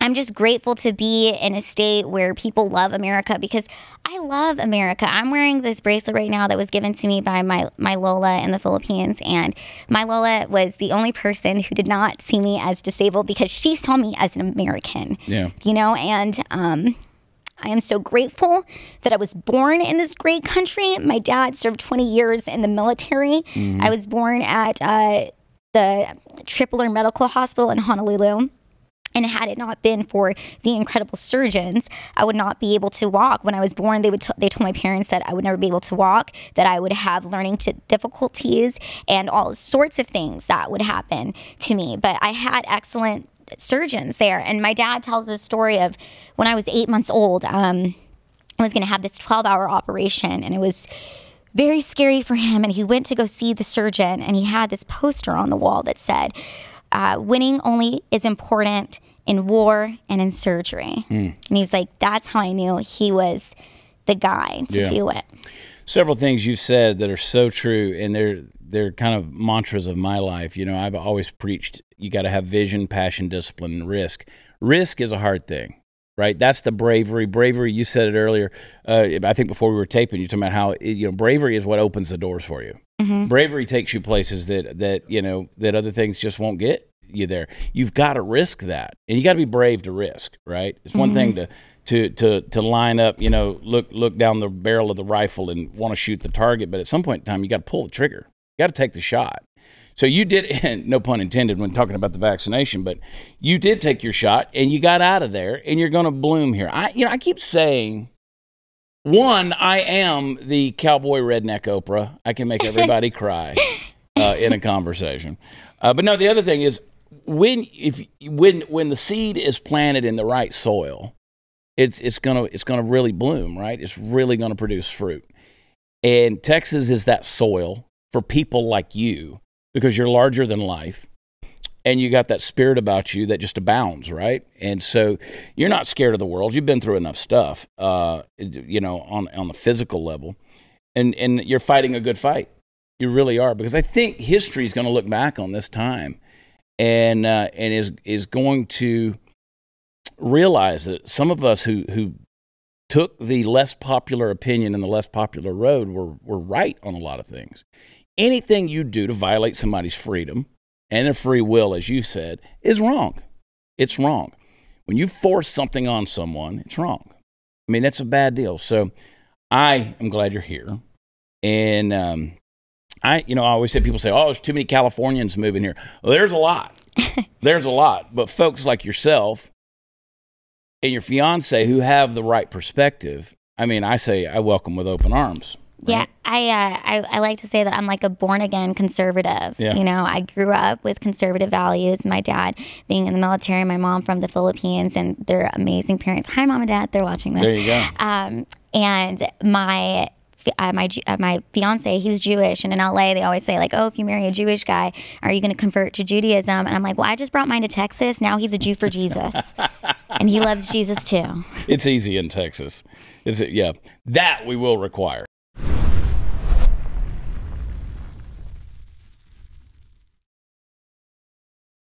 I'm just grateful to be in a state where people love America because I love America. I'm wearing this bracelet right now that was given to me by my, my Lola in the Philippines. And my Lola was the only person who did not see me as disabled because she saw me as an American. Yeah. You know, and um, I am so grateful that I was born in this great country. My dad served 20 years in the military. Mm-hmm. I was born at uh, the Tripler Medical Hospital in Honolulu. And had it not been for the incredible surgeons, I would not be able to walk. When I was born, they would they told my parents that I would never be able to walk, that I would have learning difficulties, and all sorts of things that would happen to me. But I had excellent surgeons there. And my dad tells the story of when I was eight months old. Um, I was going to have this 12 hour operation, and it was very scary for him. And he went to go see the surgeon, and he had this poster on the wall that said, uh, Winning only is important in war and in surgery. Hmm. And he was like, That's how I knew he was the guy to Yeah. do it. several things you've said that are so true and they're they're kind of mantras of my life you know i've always preached you got to have vision passion discipline and risk risk is a hard thing right that's the bravery bravery you said it earlier uh, i think before we were taping you talking about how you know bravery is what opens the doors for you Mm-hmm. bravery takes you places that that you know that other things just won't get you there. You've got to risk that and you got to be brave to risk right? It's one thing mm-hmm. to to to to line up you know look look down the barrel of the rifle and want to shoot the target but at some point in time you got to pull the trigger. You got to take the shot. So you did and no pun intended when talking about the vaccination but you did take your shot and you got out of there and you're going to bloom here. I you know i keep saying one, I am the cowboy redneck Oprah. I can make everybody cry uh, in a conversation. Uh, but no, the other thing is when if when when the seed is planted in the right soil, it's it's gonna it's gonna really bloom, right? It's really gonna produce fruit. And Texas is that soil for people like you because you're larger than life and you got that spirit about you that just abounds, right? And so you're not scared of the world. You've been through enough stuff, uh, you know, on on the physical level, and and you're fighting a good fight. You really are because I think history is going to look back on this time, and uh, and is is going to realize that some of us who who took the less popular opinion and the less popular road were were right on a lot of things. Anything you do to violate somebody's freedom and their free will, as you said, is wrong. It's wrong. When you force something on someone, it's wrong. I mean, that's a bad deal. So I am glad you're here. And um, I, you know, I always say people say, oh, there's too many Californians moving here. Well, there's a lot. there's a lot. But folks like yourself and your fiance who have the right perspective, I mean, I say I welcome with open arms. Yeah, I, uh, I I like to say that I'm like a born again conservative. Yeah. You know, I grew up with conservative values. My dad being in the military, my mom from the Philippines, and they're amazing parents. Hi, mom and dad. They're watching this. There you go. Um, and my uh, my uh, my fiance, he's Jewish, and in LA they always say like, oh, if you marry a Jewish guy, are you going to convert to Judaism? And I'm like, well, I just brought mine to Texas. Now he's a Jew for Jesus, and he loves Jesus too. It's easy in Texas. Is it? yeah, that we will require.